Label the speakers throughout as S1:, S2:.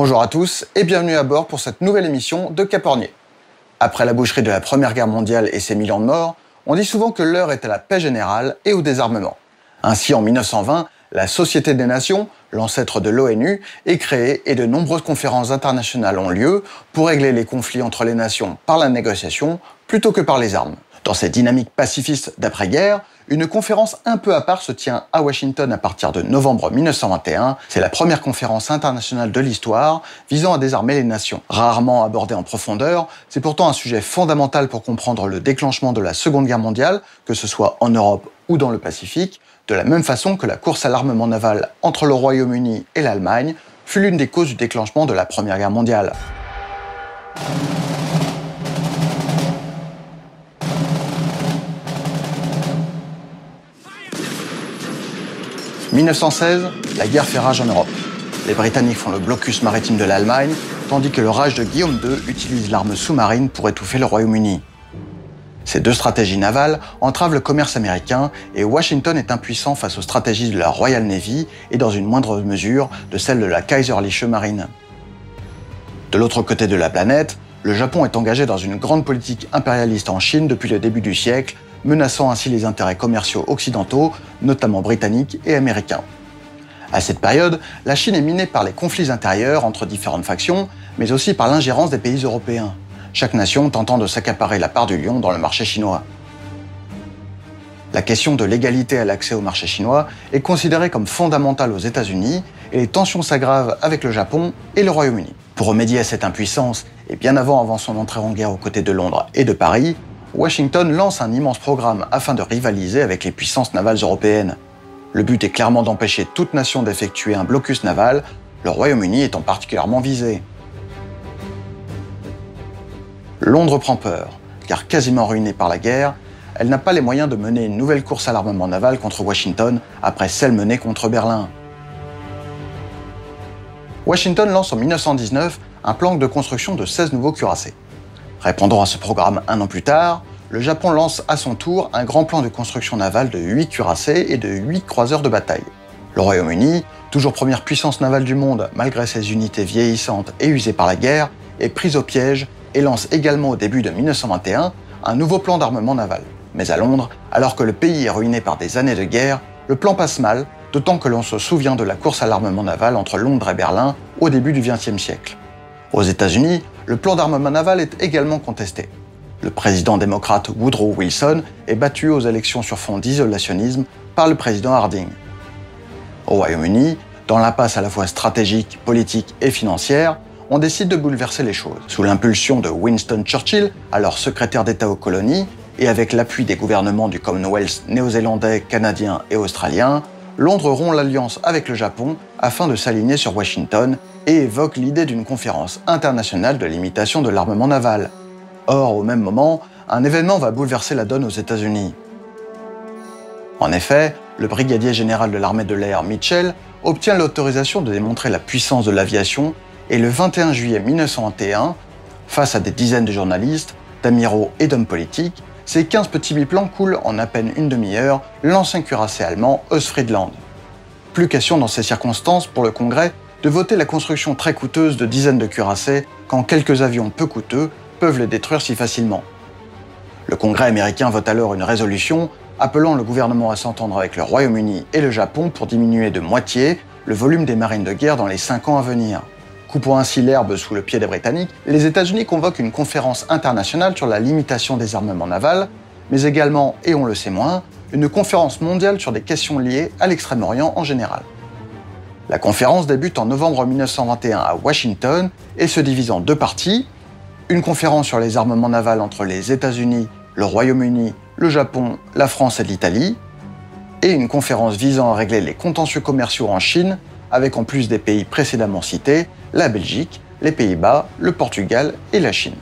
S1: Bonjour à tous et bienvenue à bord pour cette nouvelle émission de Capornier. Après la boucherie de la Première Guerre mondiale et ses millions de morts, on dit souvent que l'heure est à la paix générale et au désarmement. Ainsi, en 1920, la Société des Nations, l'ancêtre de l'ONU, est créée et de nombreuses conférences internationales ont lieu pour régler les conflits entre les nations par la négociation plutôt que par les armes. Dans cette dynamique pacifiste d'après-guerre, une conférence un peu à part se tient à Washington à partir de novembre 1921. C'est la première conférence internationale de l'histoire visant à désarmer les nations. Rarement abordée en profondeur, c'est pourtant un sujet fondamental pour comprendre le déclenchement de la Seconde Guerre mondiale, que ce soit en Europe ou dans le Pacifique, de la même façon que la course à l'armement naval entre le Royaume-Uni et l'Allemagne fut l'une des causes du déclenchement de la Première Guerre mondiale. 1916, la guerre fait rage en Europe. Les Britanniques font le blocus maritime de l'Allemagne, tandis que le rage de Guillaume II utilise l'arme sous-marine pour étouffer le Royaume-Uni. Ces deux stratégies navales entravent le commerce américain et Washington est impuissant face aux stratégies de la Royal Navy et dans une moindre mesure de celle de la Kaiserliche Marine. De l'autre côté de la planète, le Japon est engagé dans une grande politique impérialiste en Chine depuis le début du siècle menaçant ainsi les intérêts commerciaux occidentaux, notamment britanniques et américains. À cette période, la Chine est minée par les conflits intérieurs entre différentes factions, mais aussi par l'ingérence des pays européens, chaque nation tentant de s'accaparer la part du lion dans le marché chinois. La question de l'égalité à l'accès au marché chinois est considérée comme fondamentale aux États-Unis et les tensions s'aggravent avec le Japon et le Royaume-Uni. Pour remédier à cette impuissance, et bien avant avant son entrée en guerre aux côtés de Londres et de Paris, Washington lance un immense programme afin de rivaliser avec les puissances navales européennes. Le but est clairement d'empêcher toute nation d'effectuer un blocus naval, le Royaume-Uni étant particulièrement visé. Londres prend peur, car quasiment ruinée par la guerre, elle n'a pas les moyens de mener une nouvelle course à l'armement naval contre Washington après celle menée contre Berlin. Washington lance en 1919 un plan de construction de 16 nouveaux cuirassés. Répondant à ce programme un an plus tard, le Japon lance à son tour un grand plan de construction navale de 8 cuirassés et de 8 croiseurs de bataille. Le Royaume-Uni, toujours première puissance navale du monde malgré ses unités vieillissantes et usées par la guerre, est prise au piège et lance également au début de 1921 un nouveau plan d'armement naval. Mais à Londres, alors que le pays est ruiné par des années de guerre, le plan passe mal, d'autant que l'on se souvient de la course à l'armement naval entre Londres et Berlin au début du XXe siècle. Aux États-Unis, le plan d'armement naval est également contesté. Le président démocrate Woodrow Wilson est battu aux élections sur fond d'isolationnisme par le président Harding. Au Royaume-Uni, dans l'impasse à la fois stratégique, politique et financière, on décide de bouleverser les choses. Sous l'impulsion de Winston Churchill, alors secrétaire d'État aux colonies, et avec l'appui des gouvernements du Commonwealth néo-zélandais, canadien et australien, Londres rompt l'alliance avec le Japon afin de s'aligner sur Washington et évoque l'idée d'une conférence internationale de limitation de l'armement naval. Or, au même moment, un événement va bouleverser la donne aux États-Unis. En effet, le brigadier général de l'armée de l'air Mitchell obtient l'autorisation de démontrer la puissance de l'aviation et le 21 juillet 1921, face à des dizaines de journalistes, d'amiraux et d'hommes politiques, ces 15 petits biplans coulent en à peine une demi-heure l'ancien cuirassé allemand Ostfriedland. Plus question dans ces circonstances pour le Congrès de voter la construction très coûteuse de dizaines de cuirassés quand quelques avions peu coûteux peuvent les détruire si facilement. Le Congrès américain vote alors une résolution appelant le gouvernement à s'entendre avec le Royaume-Uni et le Japon pour diminuer de moitié le volume des marines de guerre dans les cinq ans à venir. Coupant ainsi l'herbe sous le pied des Britanniques, les États-Unis convoquent une conférence internationale sur la limitation des armements navals, mais également, et on le sait moins, une conférence mondiale sur des questions liées à l'Extrême-Orient en général. La conférence débute en novembre 1921 à Washington et se divise en deux parties. Une conférence sur les armements navals entre les États-Unis, le Royaume-Uni, le Japon, la France et l'Italie, et une conférence visant à régler les contentieux commerciaux en Chine avec en plus des pays précédemment cités, la Belgique, les Pays-Bas, le Portugal et la Chine.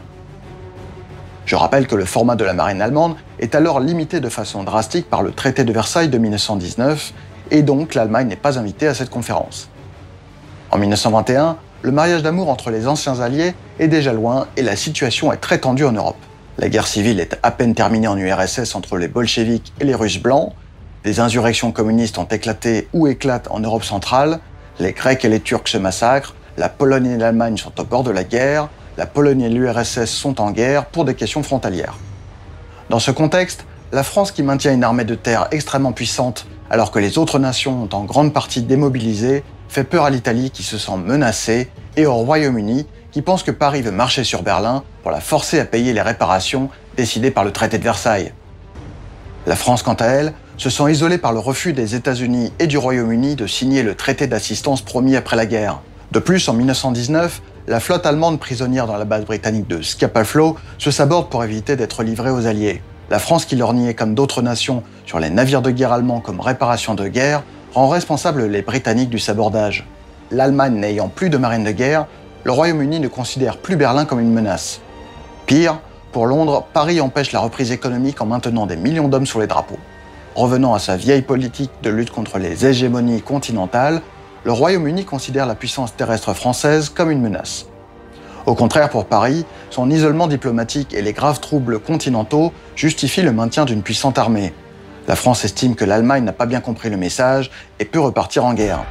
S1: Je rappelle que le format de la marine allemande est alors limité de façon drastique par le traité de Versailles de 1919, et donc l'Allemagne n'est pas invitée à cette conférence. En 1921, le mariage d'amour entre les anciens alliés est déjà loin et la situation est très tendue en Europe. La guerre civile est à peine terminée en URSS entre les bolcheviks et les Russes blancs, des insurrections communistes ont éclaté ou éclatent en Europe centrale, les Grecs et les Turcs se massacrent, la Pologne et l'Allemagne sont au bord de la guerre, la Pologne et l'URSS sont en guerre pour des questions frontalières. Dans ce contexte, la France qui maintient une armée de terre extrêmement puissante alors que les autres nations ont en grande partie démobilisé, fait peur à l'Italie qui se sent menacée et au Royaume-Uni qui pense que Paris veut marcher sur Berlin pour la forcer à payer les réparations décidées par le traité de Versailles. La France, quant à elle, se sent isolée par le refus des États-Unis et du Royaume-Uni de signer le traité d'assistance promis après la guerre. De plus, en 1919, la flotte allemande prisonnière dans la base britannique de Scapa Flow se saborde pour éviter d'être livrée aux Alliés. La France, qui leur niait comme d'autres nations sur les navires de guerre allemands comme réparation de guerre, rend responsable les Britanniques du sabordage. L'Allemagne n'ayant plus de marine de guerre, le Royaume-Uni ne considère plus Berlin comme une menace. Pire, pour Londres, Paris empêche la reprise économique en maintenant des millions d'hommes sur les drapeaux. Revenant à sa vieille politique de lutte contre les hégémonies continentales, le Royaume-Uni considère la puissance terrestre française comme une menace. Au contraire, pour Paris, son isolement diplomatique et les graves troubles continentaux justifient le maintien d'une puissante armée. La France estime que l'Allemagne n'a pas bien compris le message et peut repartir en guerre.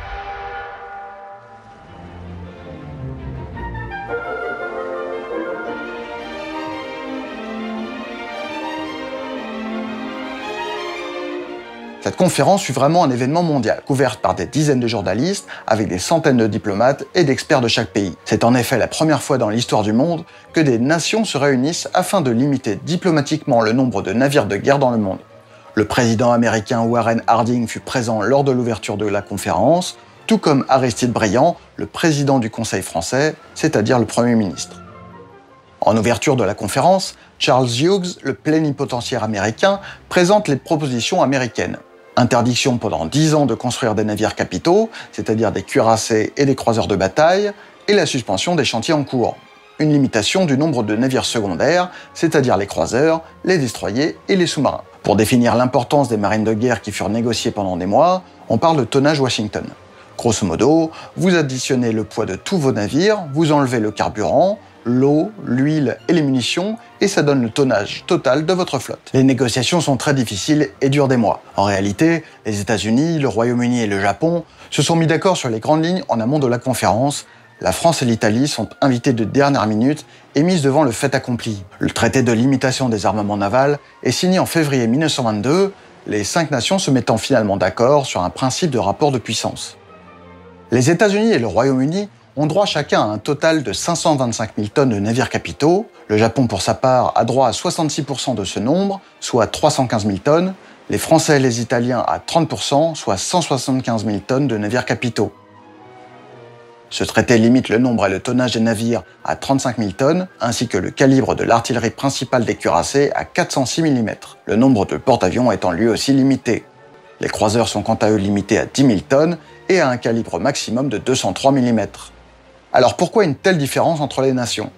S1: Cette conférence fut vraiment un événement mondial, couverte par des dizaines de journalistes, avec des centaines de diplomates et d'experts de chaque pays. C'est en effet la première fois dans l'histoire du monde que des nations se réunissent afin de limiter diplomatiquement le nombre de navires de guerre dans le monde. Le président américain Warren Harding fut présent lors de l'ouverture de la conférence, tout comme Aristide Briand, le président du Conseil français, c'est-à-dire le Premier ministre. En ouverture de la conférence, Charles Hughes, le plénipotentiaire américain, présente les propositions américaines. Interdiction pendant 10 ans de construire des navires capitaux, c'est-à-dire des cuirassés et des croiseurs de bataille, et la suspension des chantiers en cours. Une limitation du nombre de navires secondaires, c'est-à-dire les croiseurs, les destroyers et les sous-marins. Pour définir l'importance des marines de guerre qui furent négociées pendant des mois, on parle de tonnage Washington. Grosso modo, vous additionnez le poids de tous vos navires, vous enlevez le carburant, l'eau, l'huile et les munitions, et ça donne le tonnage total de votre flotte. Les négociations sont très difficiles et durent des mois. En réalité, les États-Unis, le Royaume-Uni et le Japon se sont mis d'accord sur les grandes lignes en amont de la conférence. La France et l'Italie sont invitées de dernière minute et mises devant le fait accompli. Le traité de limitation des armements navals est signé en février 1922, les cinq nations se mettant finalement d'accord sur un principe de rapport de puissance. Les États-Unis et le Royaume-Uni ont droit chacun à un total de 525 000 tonnes de navires capitaux. Le Japon, pour sa part, a droit à 66% de ce nombre, soit 315 000 tonnes. Les Français et les Italiens à 30%, soit 175 000 tonnes de navires capitaux. Ce traité limite le nombre et le tonnage des navires à 35 000 tonnes, ainsi que le calibre de l'artillerie principale des cuirassés à 406 mm, le nombre de porte-avions étant lui aussi limité. Les croiseurs sont quant à eux limités à 10 000 tonnes et à un calibre maximum de 203 mm. Alors pourquoi une telle différence entre les nations?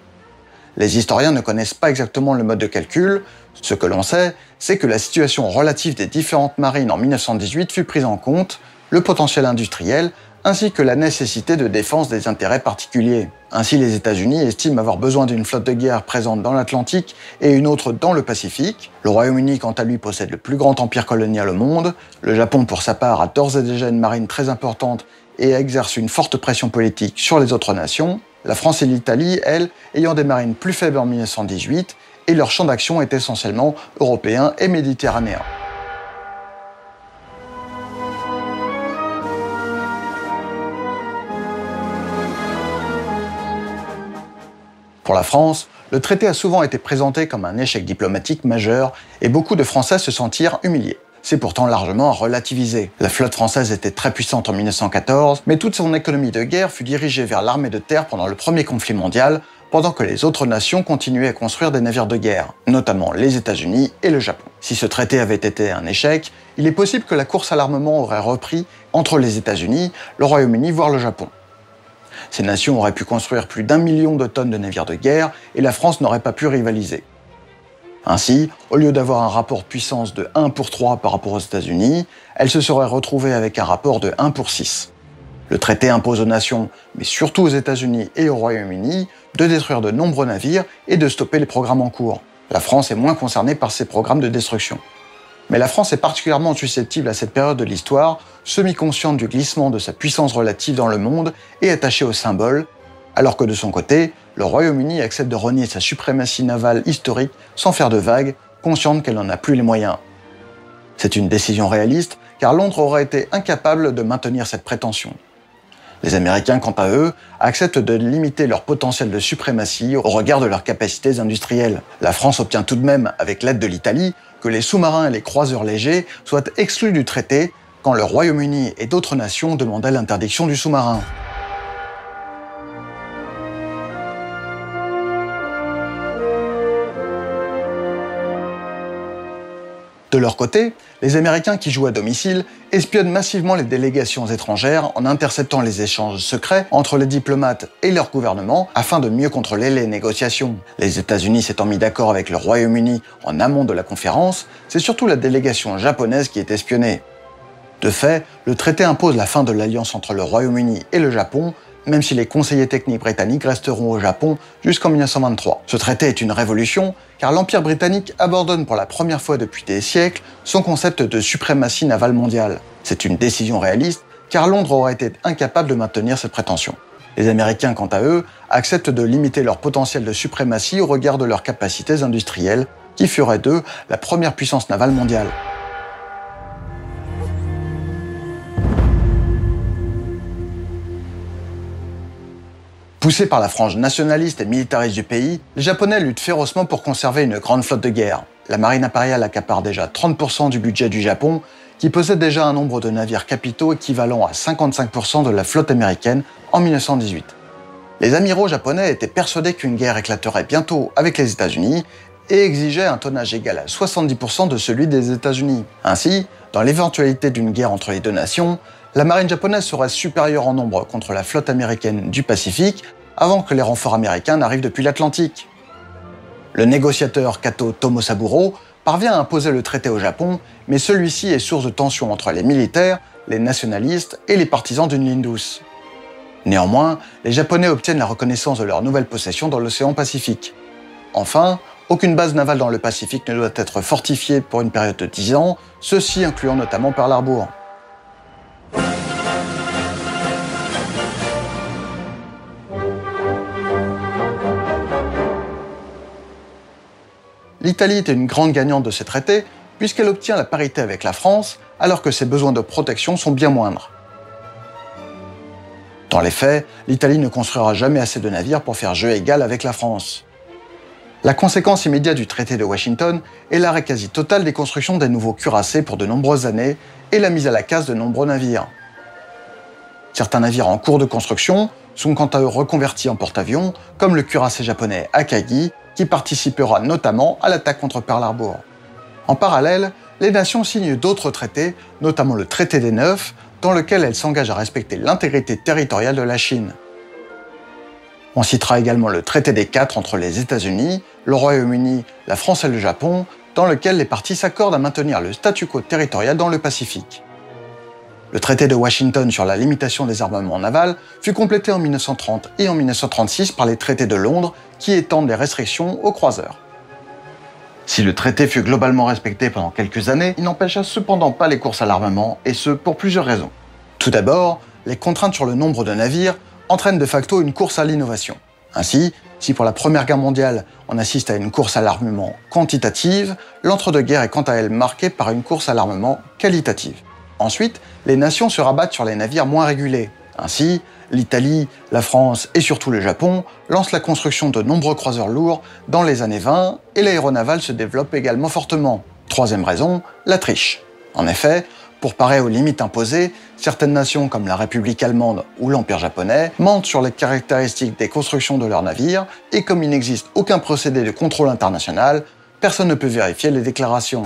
S1: Les historiens ne connaissent pas exactement le mode de calcul. Ce que l'on sait, c'est que la situation relative des différentes marines en 1918 fut prise en compte, le potentiel industriel, ainsi que la nécessité de défense des intérêts particuliers. Ainsi, les États-Unis estiment avoir besoin d'une flotte de guerre présente dans l'Atlantique et une autre dans le Pacifique. Le Royaume-Uni, quant à lui, possède le plus grand empire colonial au monde. Le Japon, pour sa part, a d'ores et déjà une marine très importante et exerce une forte pression politique sur les autres nations, la France et l'Italie, elles, ayant des marines plus faibles en 1918, et leur champ d'action est essentiellement européen et méditerranéen. Pour la France, le traité a souvent été présenté comme un échec diplomatique majeur et beaucoup de Français se sentirent humiliés c'est pourtant largement relativisé. La flotte française était très puissante en 1914, mais toute son économie de guerre fut dirigée vers l'armée de terre pendant le premier conflit mondial, pendant que les autres nations continuaient à construire des navires de guerre, notamment les États-Unis et le Japon. Si ce traité avait été un échec, il est possible que la course à l'armement aurait repris entre les États-Unis, le Royaume-Uni, voire le Japon. Ces nations auraient pu construire plus d'un million de tonnes de navires de guerre et la France n'aurait pas pu rivaliser. Ainsi, au lieu d'avoir un rapport puissance de 1 pour 3 par rapport aux États-Unis, elle se serait retrouvée avec un rapport de 1 pour 6. Le traité impose aux nations, mais surtout aux États-Unis et au Royaume-Uni, de détruire de nombreux navires et de stopper les programmes en cours. La France est moins concernée par ces programmes de destruction. Mais la France est particulièrement susceptible à cette période de l'histoire, semi-consciente du glissement de sa puissance relative dans le monde et attachée au symbole, alors que de son côté, le Royaume-Uni accepte de renier sa suprématie navale historique sans faire de vagues, consciente qu'elle n'en a plus les moyens. C'est une décision réaliste, car Londres aurait été incapable de maintenir cette prétention. Les Américains, quant à eux, acceptent de limiter leur potentiel de suprématie au regard de leurs capacités industrielles. La France obtient tout de même, avec l'aide de l'Italie, que les sous-marins et les croiseurs légers soient exclus du traité quand le Royaume-Uni et d'autres nations demandaient l'interdiction du sous-marin. De leur côté, les Américains qui jouent à domicile espionnent massivement les délégations étrangères en interceptant les échanges secrets entre les diplomates et leur gouvernement afin de mieux contrôler les négociations. Les États-Unis s'étant mis d'accord avec le Royaume-Uni en amont de la conférence, c'est surtout la délégation japonaise qui est espionnée. De fait, le traité impose la fin de l'alliance entre le Royaume-Uni et le Japon même si les conseillers techniques britanniques resteront au Japon jusqu'en 1923. Ce traité est une révolution, car l'Empire britannique abandonne pour la première fois depuis des siècles son concept de suprématie navale mondiale. C'est une décision réaliste, car Londres aurait été incapable de maintenir cette prétention. Les Américains, quant à eux, acceptent de limiter leur potentiel de suprématie au regard de leurs capacités industrielles, qui feraient d'eux la première puissance navale mondiale. Poussés par la frange nationaliste et militariste du pays, les Japonais luttent férocement pour conserver une grande flotte de guerre. La marine impériale accapare déjà 30% du budget du Japon, qui possède déjà un nombre de navires capitaux équivalent à 55% de la flotte américaine en 1918. Les amiraux japonais étaient persuadés qu'une guerre éclaterait bientôt avec les États-Unis et exigeaient un tonnage égal à 70% de celui des États-Unis. Ainsi, dans l'éventualité d'une guerre entre les deux nations, la marine japonaise serait supérieure en nombre contre la flotte américaine du Pacifique avant que les renforts américains n'arrivent depuis l'Atlantique. Le négociateur Kato Tomosaburo parvient à imposer le traité au Japon, mais celui-ci est source de tensions entre les militaires, les nationalistes et les partisans d'une ligne douce. Néanmoins, les Japonais obtiennent la reconnaissance de leur nouvelle possession dans l'océan Pacifique. Enfin, aucune base navale dans le Pacifique ne doit être fortifiée pour une période de 10 ans, ceci incluant notamment Pearl Harbor. L'Italie était une grande gagnante de ces traités, puisqu'elle obtient la parité avec la France, alors que ses besoins de protection sont bien moindres. Dans les faits, l'Italie ne construira jamais assez de navires pour faire jeu égal avec la France. La conséquence immédiate du traité de Washington est l'arrêt quasi total des constructions des nouveaux cuirassés pour de nombreuses années et la mise à la casse de nombreux navires. Certains navires en cours de construction sont quant à eux reconvertis en porte-avions, comme le cuirassé japonais Akagi, qui participera notamment à l'attaque contre Pearl Harbor. En parallèle, les nations signent d'autres traités, notamment le traité des Neufs, dans lequel elles s'engagent à respecter l'intégrité territoriale de la Chine. On citera également le traité des quatre entre les États-Unis, le Royaume-Uni, la France et le Japon, dans lequel les parties s'accordent à maintenir le statu quo territorial dans le Pacifique. Le traité de Washington sur la limitation des armements navals fut complété en 1930 et en 1936 par les traités de Londres qui étendent les restrictions aux croiseurs. Si le traité fut globalement respecté pendant quelques années, il n'empêcha cependant pas les courses à l'armement, et ce pour plusieurs raisons. Tout d'abord, les contraintes sur le nombre de navires entraînent de facto une course à l'innovation. Ainsi, si pour la Première Guerre mondiale, on assiste à une course à l'armement quantitative, l'entre-deux-guerres est quant à elle marquée par une course à l'armement qualitative. Ensuite, les nations se rabattent sur les navires moins régulés. Ainsi, l'Italie, la France et surtout le Japon lancent la construction de nombreux croiseurs lourds dans les années 20 et l'aéronaval se développe également fortement. Troisième raison, la triche. En effet, pour parer aux limites imposées, certaines nations comme la République allemande ou l'Empire japonais mentent sur les caractéristiques des constructions de leurs navires et comme il n'existe aucun procédé de contrôle international, personne ne peut vérifier les déclarations.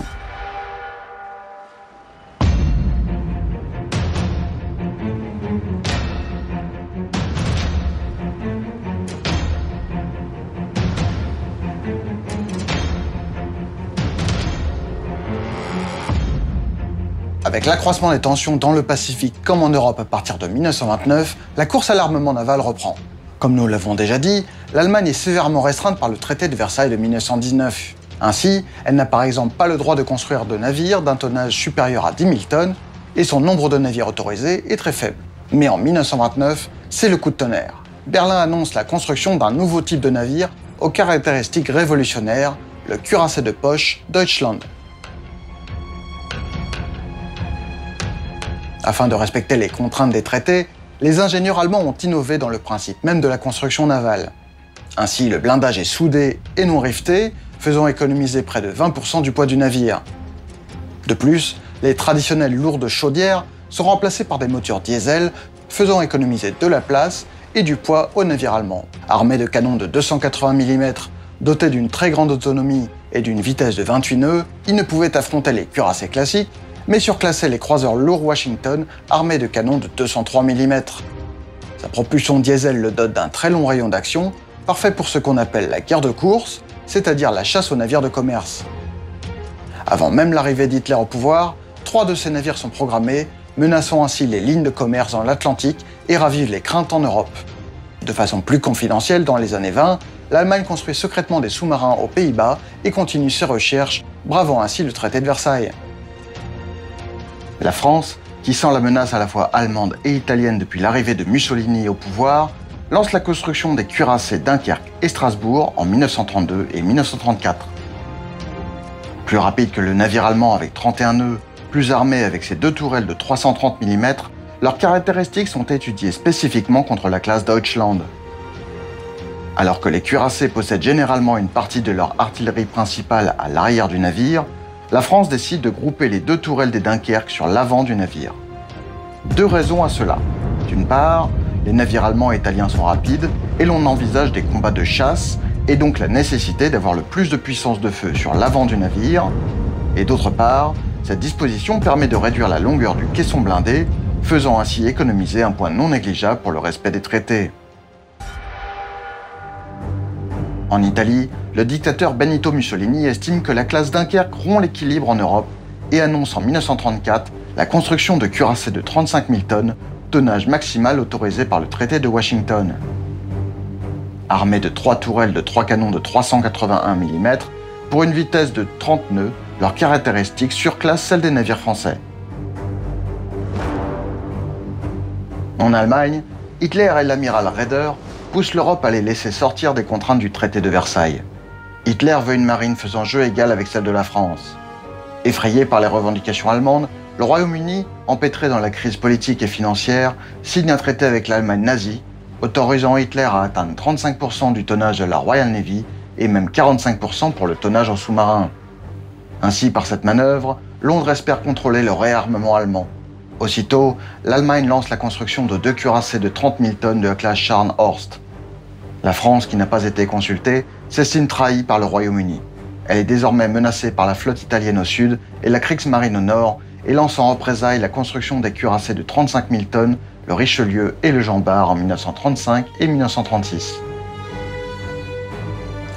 S1: Avec l'accroissement des tensions dans le Pacifique comme en Europe à partir de 1929, la course à l'armement naval reprend. Comme nous l'avons déjà dit, l'Allemagne est sévèrement restreinte par le traité de Versailles de 1919. Ainsi, elle n'a par exemple pas le droit de construire de navires d'un tonnage supérieur à 10 000 tonnes et son nombre de navires autorisés est très faible. Mais en 1929, c'est le coup de tonnerre. Berlin annonce la construction d'un nouveau type de navire aux caractéristiques révolutionnaires, le cuirassé de poche Deutschland. Afin de respecter les contraintes des traités, les ingénieurs allemands ont innové dans le principe même de la construction navale. Ainsi, le blindage est soudé et non rifté, faisant économiser près de 20% du poids du navire. De plus, les traditionnelles lourdes chaudières sont remplacées par des moteurs diesel, faisant économiser de la place et du poids au navire allemand. Armé de canons de 280 mm, doté d'une très grande autonomie et d'une vitesse de 28 nœuds, il ne pouvait affronter les cuirassés classiques, mais surclassait les croiseurs lourds Washington armés de canons de 203 mm. Sa propulsion diesel le dote d'un très long rayon d'action, parfait pour ce qu'on appelle la guerre de course, c'est-à-dire la chasse aux navires de commerce. Avant même l'arrivée d'Hitler au pouvoir, trois de ces navires sont programmés, menaçant ainsi les lignes de commerce dans l'Atlantique et ravivent les craintes en Europe. De façon plus confidentielle, dans les années 20, l'Allemagne construit secrètement des sous-marins aux Pays-Bas et continue ses recherches, bravant ainsi le traité de Versailles. La France, qui sent la menace à la fois allemande et italienne depuis l'arrivée de Mussolini au pouvoir, lance la construction des cuirassés Dunkerque et Strasbourg en 1932 et 1934. Plus rapide que le navire allemand avec 31 nœuds, plus armé avec ses deux tourelles de 330 mm, leurs caractéristiques sont étudiées spécifiquement contre la classe Deutschland. Alors que les cuirassés possèdent généralement une partie de leur artillerie principale à l'arrière du navire, la France décide de grouper les deux tourelles des Dunkerque sur l'avant du navire. Deux raisons à cela. D'une part, les navires allemands et italiens sont rapides et l'on envisage des combats de chasse et donc la nécessité d'avoir le plus de puissance de feu sur l'avant du navire. Et d'autre part, cette disposition permet de réduire la longueur du caisson blindé, faisant ainsi économiser un point non négligeable pour le respect des traités. En Italie, le dictateur Benito Mussolini estime que la classe Dunkerque rompt l'équilibre en Europe et annonce en 1934 la construction de cuirassés de 35 000 tonnes, tonnage maximal autorisé par le traité de Washington. Armés de trois tourelles de trois canons de 381 mm, pour une vitesse de 30 nœuds, leurs caractéristiques surclassent celles des navires français. En Allemagne, Hitler et l'amiral Raeder pousse l'Europe à les laisser sortir des contraintes du traité de Versailles. Hitler veut une marine faisant jeu égal avec celle de la France. Effrayé par les revendications allemandes, le Royaume-Uni, empêtré dans la crise politique et financière, signe un traité avec l'Allemagne nazie, autorisant Hitler à atteindre 35% du tonnage de la Royal Navy et même 45% pour le tonnage en sous-marin. Ainsi, par cette manœuvre, Londres espère contrôler le réarmement allemand. Aussitôt, l'Allemagne lance la construction de deux cuirassés de 30 000 tonnes de la classe Scharnhorst. La France, qui n'a pas été consultée, s'estime trahie par le Royaume-Uni. Elle est désormais menacée par la flotte italienne au sud et la Kriegsmarine au nord et lance en représailles la construction des cuirassés de 35 000 tonnes, le Richelieu et le Jean Bart en 1935 et 1936.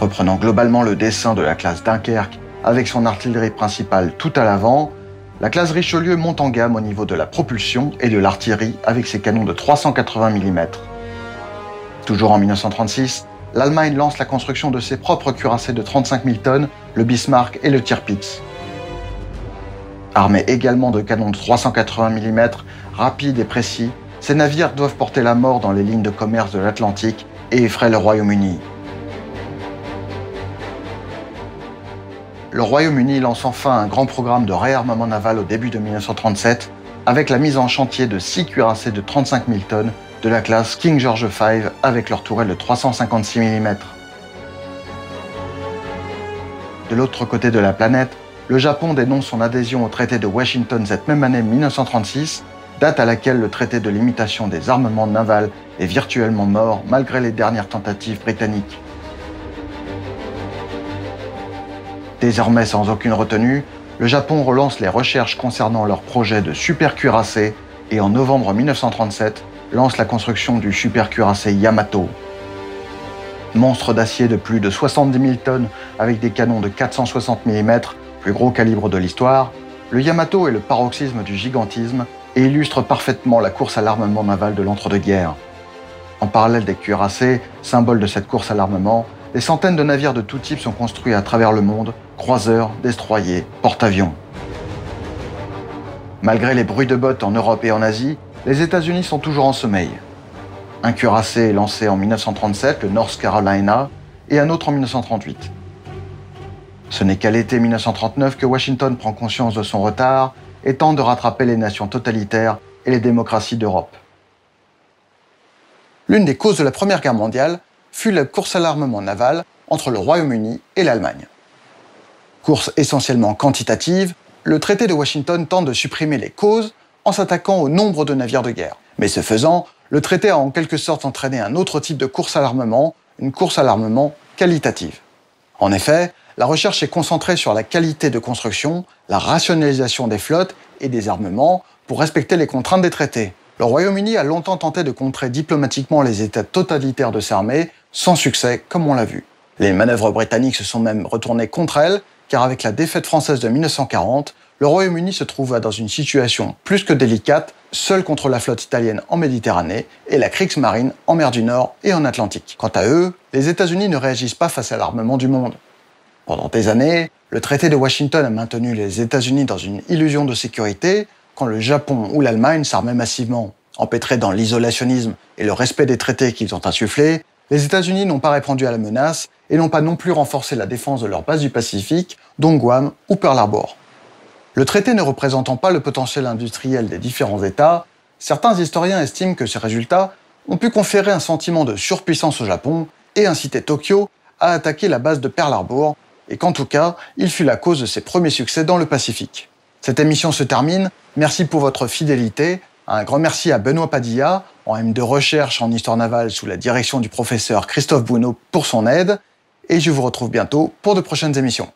S1: Reprenant globalement le dessin de la classe Dunkerque avec son artillerie principale tout à l'avant, la classe Richelieu monte en gamme au niveau de la propulsion et de l'artillerie avec ses canons de 380 mm. Toujours en 1936, l'Allemagne lance la construction de ses propres cuirassés de 35 000 tonnes, le Bismarck et le Tirpitz. Armés également de canons de 380 mm, rapides et précis, ces navires doivent porter la mort dans les lignes de commerce de l'Atlantique et effraient le Royaume-Uni. Le Royaume-Uni lance enfin un grand programme de réarmement naval au début de 1937 avec la mise en chantier de six cuirassés de 35 000 tonnes de la classe King George V avec leur tourelle de 356 mm. De l'autre côté de la planète, le Japon dénonce son adhésion au traité de Washington cette même année 1936, date à laquelle le traité de limitation des armements navals est virtuellement mort malgré les dernières tentatives britanniques. Désormais sans aucune retenue, le Japon relance les recherches concernant leur projet de super cuirassé et en novembre 1937 lance la construction du super cuirassé Yamato. Monstre d'acier de plus de 70 000 tonnes avec des canons de 460 mm, plus gros calibre de l'histoire, le Yamato est le paroxysme du gigantisme et illustre parfaitement la course à l'armement naval de l'entre-deux-guerres. En parallèle des cuirassés, symbole de cette course à l'armement, des centaines de navires de tout type sont construits à travers le monde, croiseurs, destroyers, porte-avions. Malgré les bruits de bottes en Europe et en Asie, les États-Unis sont toujours en sommeil. Un cuirassé lancé en 1937, le North Carolina, et un autre en 1938. Ce n'est qu'à l'été 1939 que Washington prend conscience de son retard et tente de rattraper les nations totalitaires et les démocraties d'Europe. L'une des causes de la Première Guerre mondiale fut la course à l'armement naval entre le Royaume-Uni et l'Allemagne. Course essentiellement quantitative, le traité de Washington tente de supprimer les causes en s'attaquant au nombre de navires de guerre. Mais ce faisant, le traité a en quelque sorte entraîné un autre type de course à l'armement, une course à l'armement qualitative. En effet, la recherche est concentrée sur la qualité de construction, la rationalisation des flottes et des armements pour respecter les contraintes des traités. Le Royaume-Uni a longtemps tenté de contrer diplomatiquement les États totalitaires de ses armées, sans succès, comme on l'a vu. Les manœuvres britanniques se sont même retournées contre elles, car avec la défaite française de 1940, le Royaume-Uni se trouva dans une situation plus que délicate, seul contre la flotte italienne en Méditerranée et la Kriegsmarine en mer du Nord et en Atlantique. Quant à eux, les États-Unis ne réagissent pas face à l'armement du monde. Pendant des années, le traité de Washington a maintenu les États-Unis dans une illusion de sécurité, quand le Japon ou l'Allemagne s'armaient massivement. Empêtrés dans l'isolationnisme et le respect des traités qu'ils ont insufflés, les États-Unis n'ont pas répondu à la menace et n'ont pas non plus renforcé la défense de leur base du Pacifique, dont Guam ou Pearl Harbor. Le traité ne représentant pas le potentiel industriel des différents États, certains historiens estiment que ces résultats ont pu conférer un sentiment de surpuissance au Japon et inciter Tokyo à attaquer la base de Pearl Harbor et qu'en tout cas, il fut la cause de ses premiers succès dans le Pacifique. Cette émission se termine. Merci pour votre fidélité. Un grand merci à Benoît Padilla, en M de recherche en histoire navale sous la direction du professeur Christophe Bounot pour son aide. Et je vous retrouve bientôt pour de prochaines émissions.